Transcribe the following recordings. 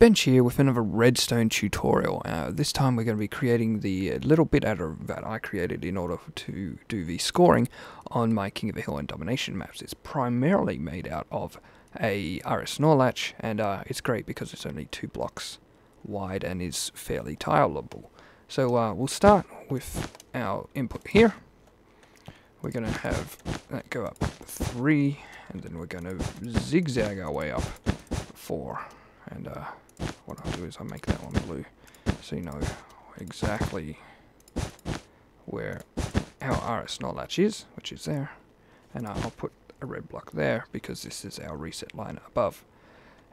Bench here with another redstone tutorial. Uh, this time we're going to be creating the little bit adder that I created in order to do the scoring on my King of the Hill and Domination maps. It's primarily made out of a RS NOR latch and uh, it's great because it's only two blocks wide and is fairly tileable. So uh, we'll start with our input here. We're going to have that go up three and then we're going to zigzag our way up four and uh, what I'll do is I'll make that one blue so you know exactly where our RS NOR latch is, which is there, and I'll put a red block there because this is our reset line above.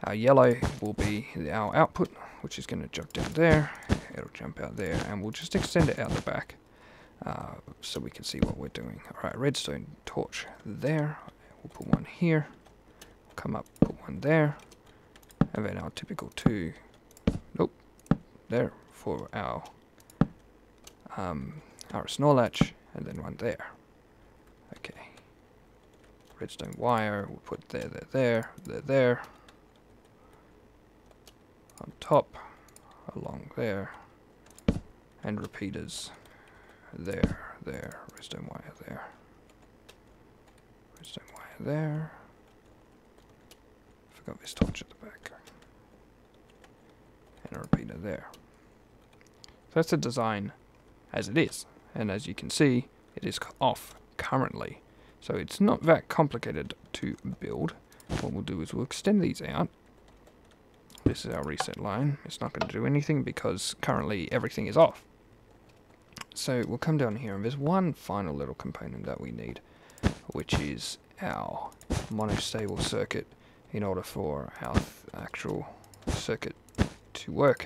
Our yellow will be our output, which is going to jump down there, it'll jump out there, and we'll just extend it out the back uh, so we can see what we're doing. Alright, redstone torch there, we'll put one here, come up, put one there, and then our typical two, there for our um, our Snorlatch, and then one there. Okay. Redstone wire, we'll put there, there, there, there, there. On top, along there. And repeaters there, there, redstone wire there. Redstone wire there. Forgot this torch at the back and a repeater there. So that's the design as it is. And as you can see, it is off currently. So it's not that complicated to build. What we'll do is we'll extend these out. This is our reset line. It's not going to do anything because currently everything is off. So we'll come down here and there's one final little component that we need, which is our monostable circuit in order for our actual circuit to work.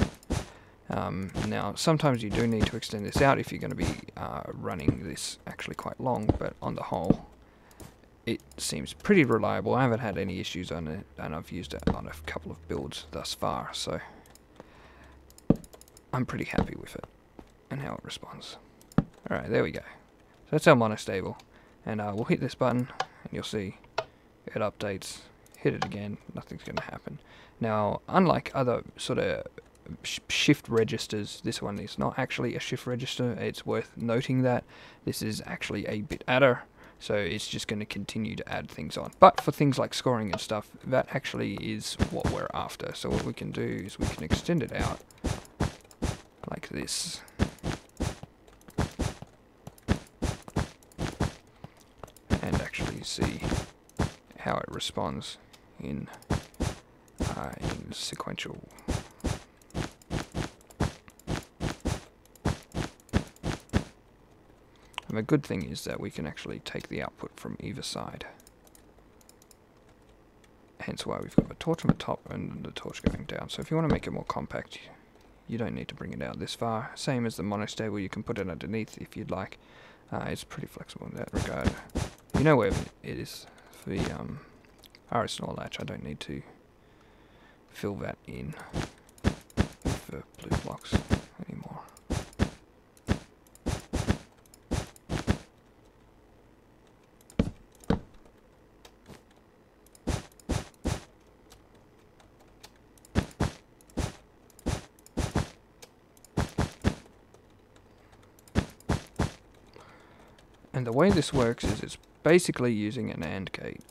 Um, now, sometimes you do need to extend this out if you're going to be uh, running this actually quite long, but on the whole, it seems pretty reliable. I haven't had any issues on it, and I've used it on a couple of builds thus far, so I'm pretty happy with it and how it responds. Alright, there we go. So that's our monostable, and uh, we'll hit this button, and you'll see it updates hit it again, nothing's going to happen. Now, unlike other sort of sh shift registers, this one is not actually a shift register. It's worth noting that this is actually a bit adder, so it's just going to continue to add things on. But for things like scoring and stuff, that actually is what we're after. So what we can do is we can extend it out like this. And actually see how it responds in, uh, in sequential And the good thing is that we can actually take the output from either side. Hence why we've got the torch on the top and the torch going down. So if you want to make it more compact, you don't need to bring it out this far. Same as the monostable, you can put it underneath if you'd like. Uh, it's pretty flexible in that regard. You know where it is for the um, RS NOR latch, I don't need to fill that in the blue blocks anymore. And the way this works is it's basically using an AND gate.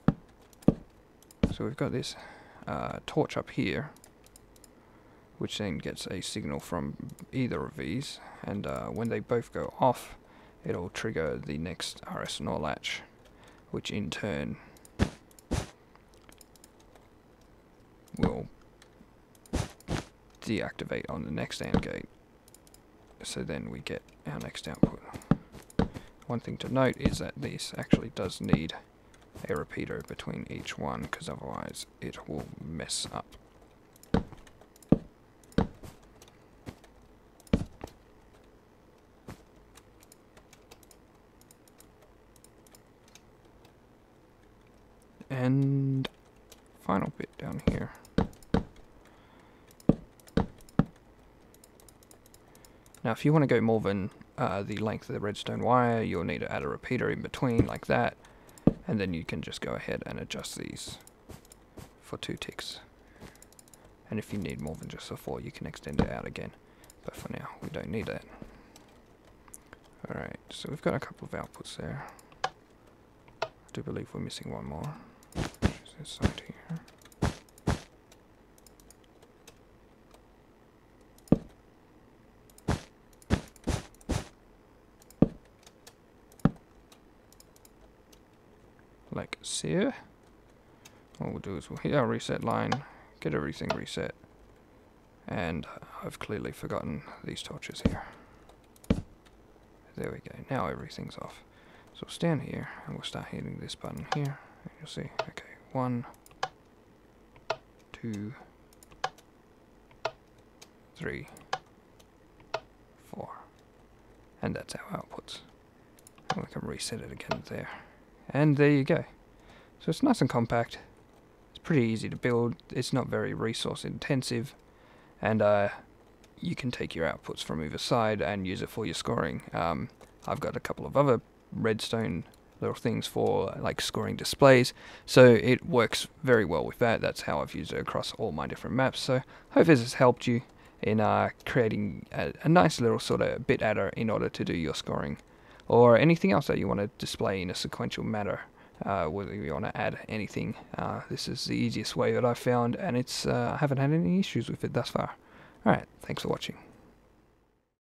So we've got this uh, torch up here, which then gets a signal from either of these, and uh, when they both go off, it'll trigger the next RS NOR latch, which in turn will deactivate on the next AND gate. So then we get our next output. One thing to note is that this actually does need a repeater between each one because otherwise it will mess up. And final bit down here. Now if you want to go more than uh, the length of the redstone wire, you'll need to add a repeater in between like that and then you can just go ahead and adjust these for two ticks And if you need more than just the four, you can extend it out again. But for now, we don't need that. Alright, so we've got a couple of outputs there. I do believe we're missing one more. Is This side here. Like so. What we'll do is we'll hit our reset line, get everything reset, and I've clearly forgotten these torches here. There we go, now everything's off. So we'll stand here, and we'll start hitting this button here, and you'll see, okay, one, two, three, four. And that's our outputs. And we can reset it again there. And there you go. So it's nice and compact. It's pretty easy to build. It's not very resource intensive. And uh, you can take your outputs from either side and use it for your scoring. Um, I've got a couple of other redstone little things for like scoring displays so it works very well with that that's how I've used it across all my different maps so hope this has helped you in uh, creating a, a nice little sort of bit adder in order to do your scoring or anything else that you want to display in a sequential manner. Uh, whether you want to add anything, uh, this is the easiest way that I've found, and it's uh, I haven't had any issues with it thus far. Alright, thanks for watching.